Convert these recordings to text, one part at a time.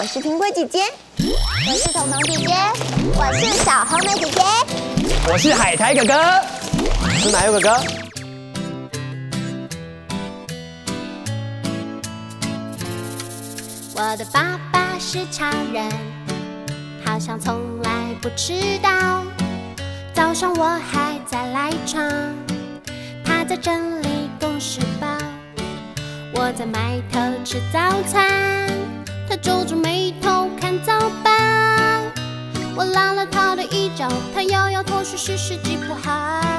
我是苹果姐姐，我是彤彤姐姐，我是小红莓姐姐，我是海苔哥哥，我是奶油哥哥。我的爸爸是超人，好像从来不迟到。早上我还在赖床，他在整理公事包，我在埋头吃早餐，他皱着眉头看早报。我拉了他的衣角，他摇摇头说是时机不好。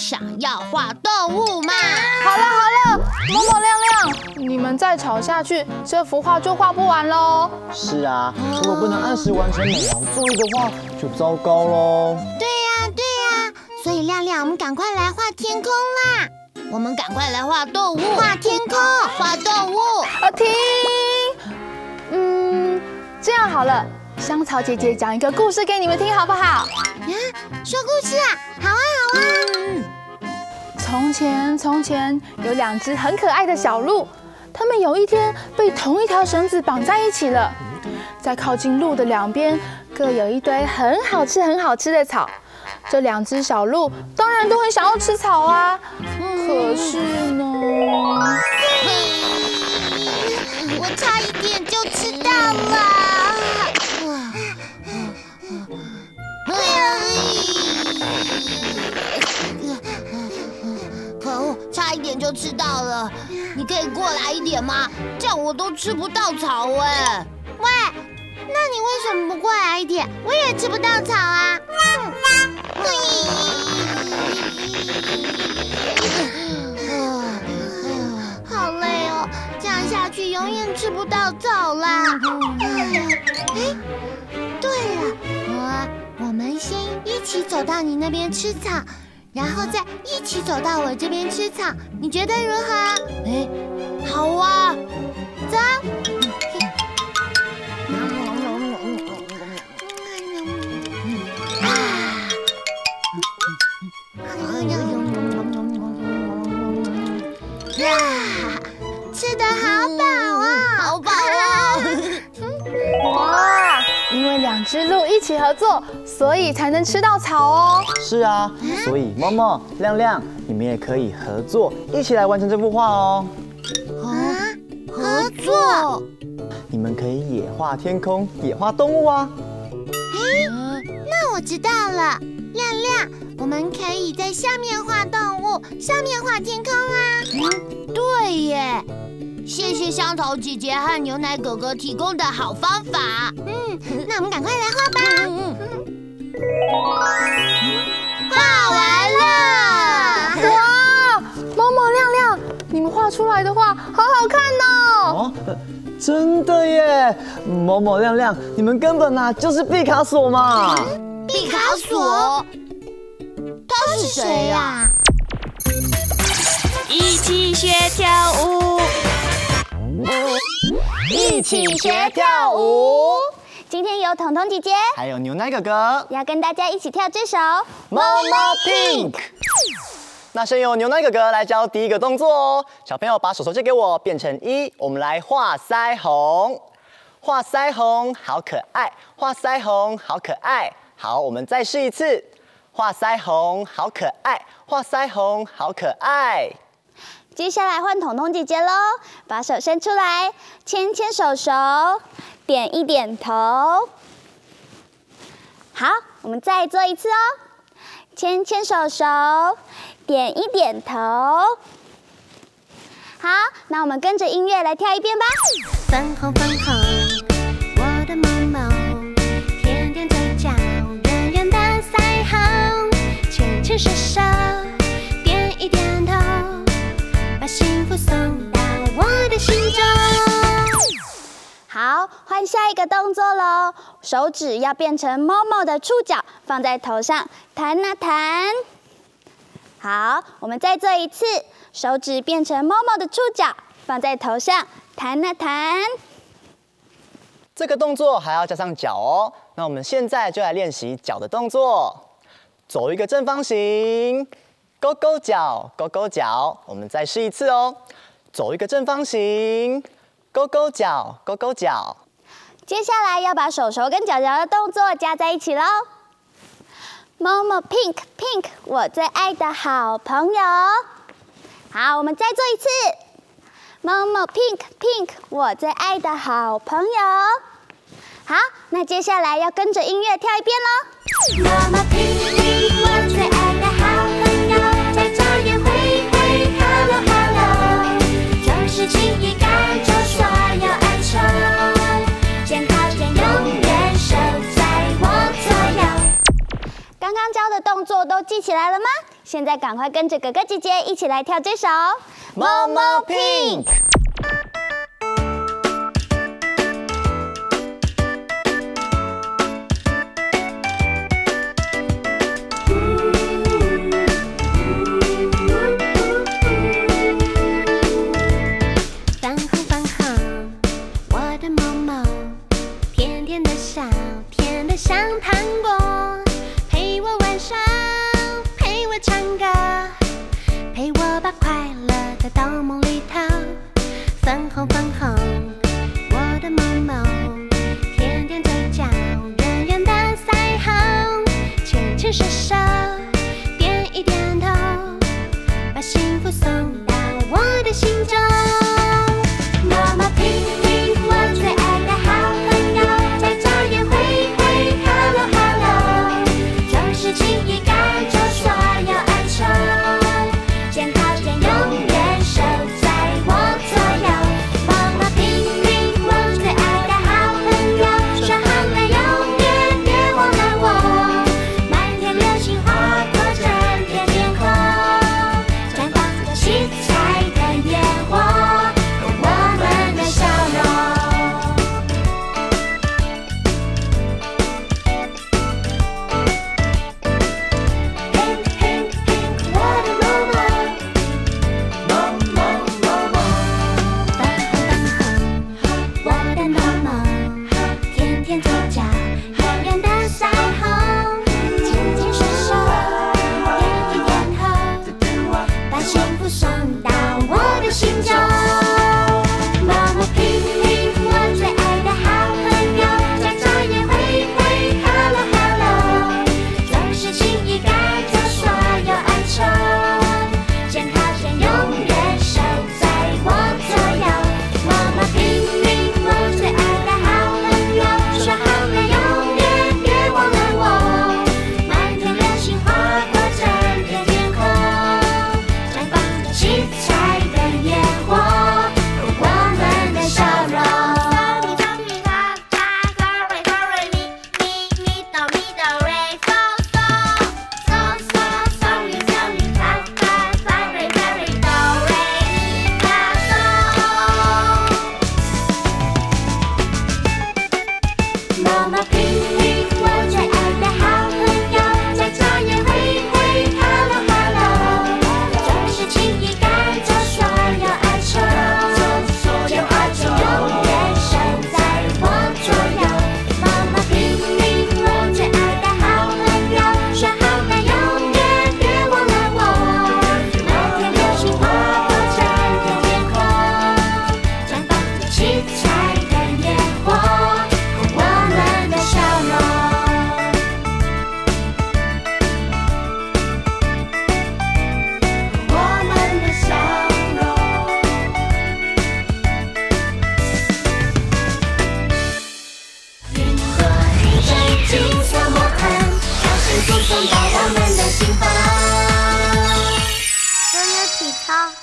想要画动物嘛。好了好了，某某亮亮，你们再吵下去，这幅画就画不完喽。是啊，如果不能按时完成每行作业的话，就糟糕喽。对呀、对呀、所以亮亮，我们赶快来画天空啦！我们赶快来画动物，画天空，画动物。啊，停！嗯，这样好了，香草姐姐讲一个故事给你们听，好不好？啊，说故事啊，好啊好啊。从前，从前有两只很可爱的小鹿，它们有一天被同一条绳子绑在一起了。在靠近路的两边，各有一堆很好吃、很好吃的草。这两只小鹿当然都很想要吃草啊，可是呢，我差一点就吃到了。就吃到了。你可以过来一点吗？这样我都吃不到草哎。喂，那你为什么不过来一点？我也吃不到草啊。好累哦，这样下去永远吃不到草啦。哎，对了，我我们先一起走到你那边吃草，然后再一起走到我这边吃草，你觉得如何？哎，好啊，走。吃得好饱啊，好饱！哇，因为两只鹿一起合作，所以才能吃到草哦。是啊。所以猫猫、亮亮，你们也可以合作，一起来完成这幅画哦。啊，合作。你们可以野画天空，野画动物啊。那我知道了，亮亮，我们可以在下面画动物，上面画天空啊。嗯，对耶。谢谢香桃姐姐和牛奶哥哥提供的好方法。嗯，那我们赶快来画吧。嗯嗯。好好看哦。哦，真的耶！某某亮亮，你们根本啊就是毕卡索嘛。毕卡索？他是谁呀？一起学跳舞。一起学跳舞。今天有彤彤姐姐，还有牛奶哥哥，要跟大家一起跳这首《猫猫 Pink》。那先由牛奶哥哥来教第一个动作哦。小朋友把手手借给我，变成一，我们来画腮红。画腮红好可爱，画腮红好可爱。好，我们再试一次。画腮红好可爱，画腮红好可爱。接下来换彤彤姐姐喽，把手伸出来，牵牵手手，点一点头。好，我们再做一次哦，牵牵手手，点一点头。好，那我们跟着音乐来跳一遍吧。粉红粉红，我的毛毛，甜甜嘴角，圆圆的腮红，牵牵手手。点一点头，把幸福送到我的心中。好，换下一个动作喽。手指要变成猫猫的触角，放在头上弹啊弹。好，我们再做一次。手指变成猫猫的触角，放在头上弹啊弹。这个动作还要加上脚哦。那我们现在就来练习脚的动作。走一个正方形。勾勾脚，勾勾脚，我们再试一次哦。走一个正方形，勾勾脚，勾勾脚。接下来要把手手跟脚脚的动作加在一起喽。某某 pink pink，我最爱的好朋友。好，我们再做一次。某某 pink pink，我最爱的好朋友。好，那接下来要跟着音乐跳一遍喽。妈妈 pink pink，我最爱刚刚教的动作都记起来了吗？现在赶快跟着哥哥姐姐一起来跳这首《Momo Pink》。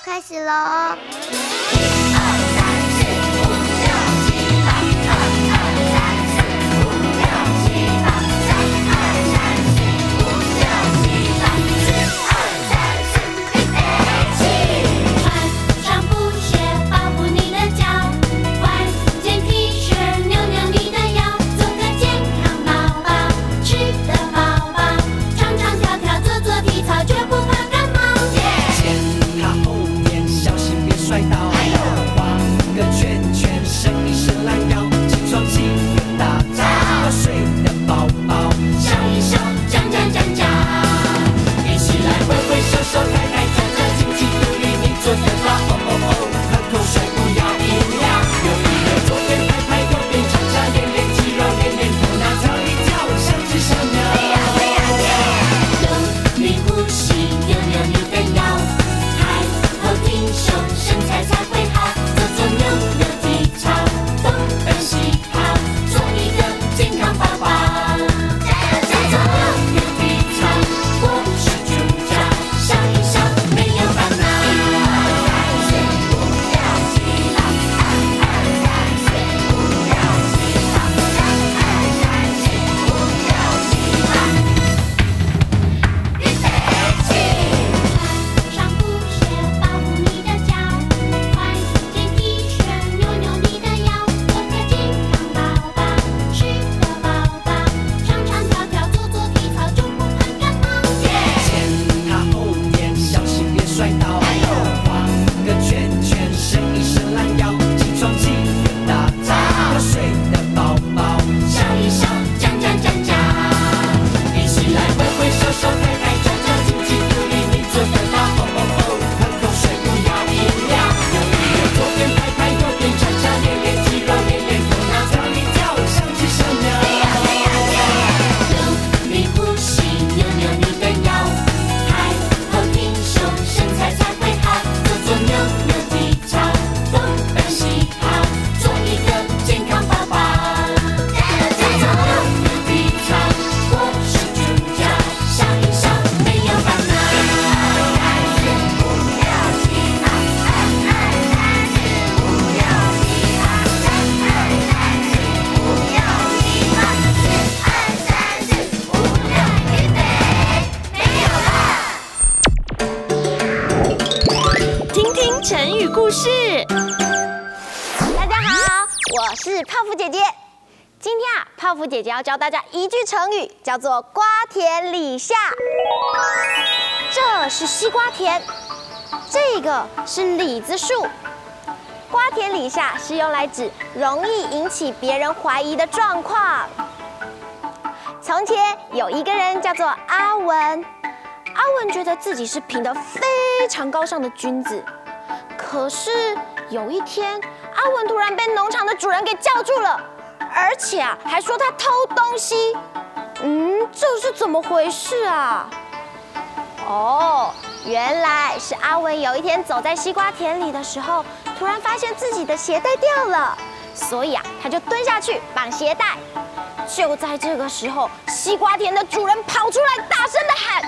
开始喽。心别是泡芙姐姐。今天啊，泡芙姐姐要教大家一句成语，叫做“瓜田李下”。这是西瓜田，这个是李子树。瓜田李下是用来指容易引起别人怀疑的状况。从前有一个人叫做阿文，阿文觉得自己是品德非常高尚的君子，可是有一天，阿文突然被农场的主人给叫住了，而且啊，还说他偷东西。嗯，这是怎么回事啊？哦，原来是阿文有一天走在西瓜田里的时候，突然发现自己的鞋带掉了，所以啊，他就蹲下去绑鞋带。就在这个时候，西瓜田的主人跑出来，大声的喊：“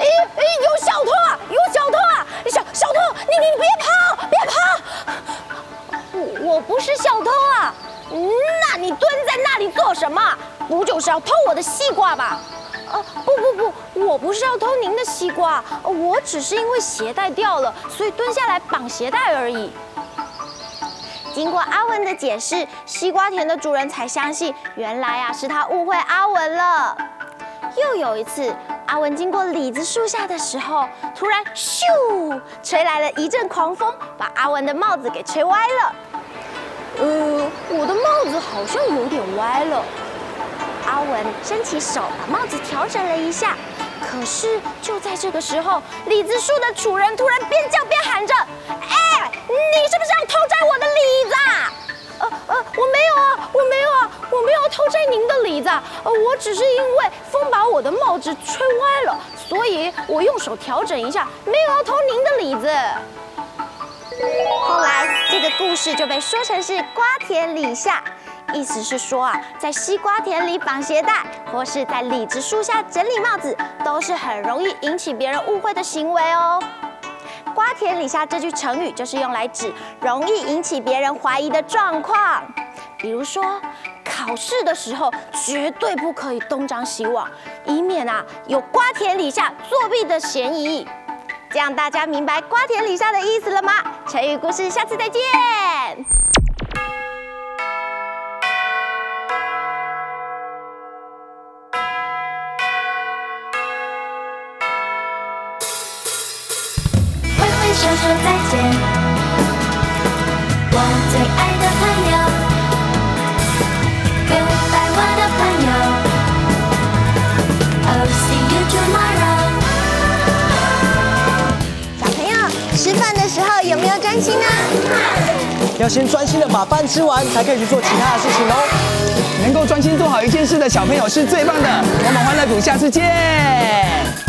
哎哎，有小偷啊！有小偷啊！小小偷，你你别跑，别跑！我我不是小偷啊！那你蹲在那里做什么？不就是要偷我的西瓜吧？呃，不不不，我不是要偷您的西瓜，我只是因为鞋带掉了，所以蹲下来绑鞋带而已。经过阿文的解释，西瓜田的主人才相信，原来啊是他误会阿文了。又有一次，阿文经过李子树下的时候，突然咻，吹来了一阵狂风，把阿文的帽子给吹歪了。呃，我的帽子好像有点歪了。阿文伸起手把帽子调整了一下，可是就在这个时候，李子树的主人突然边叫边喊着：“哎，你是不是要偷摘我的李子？”呃呃，我没有啊，我没有啊，我没有偷摘您的李子，呃，我只是因为风把我的帽子吹歪了，所以我用手调整一下，没有要偷您的李子。后来这个故事就被说成是瓜田李下，意思是说啊，在西瓜田里绑鞋带，或是在李子树下整理帽子，都是很容易引起别人误会的行为哦。瓜田李下这句成语就是用来指容易引起别人怀疑的状况。比如说，考试的时候绝对不可以东张西望，以免啊有瓜田李下作弊的嫌疑。这样大家明白瓜田李下的意思了吗？成语故事，下次再见。挥挥手说再见，我最爱有没有专心啊？要先专心的把饭吃完，才可以去做其他的事情哦。能够专心做好一件事的小朋友是最棒的。我们欢乐谷下次见。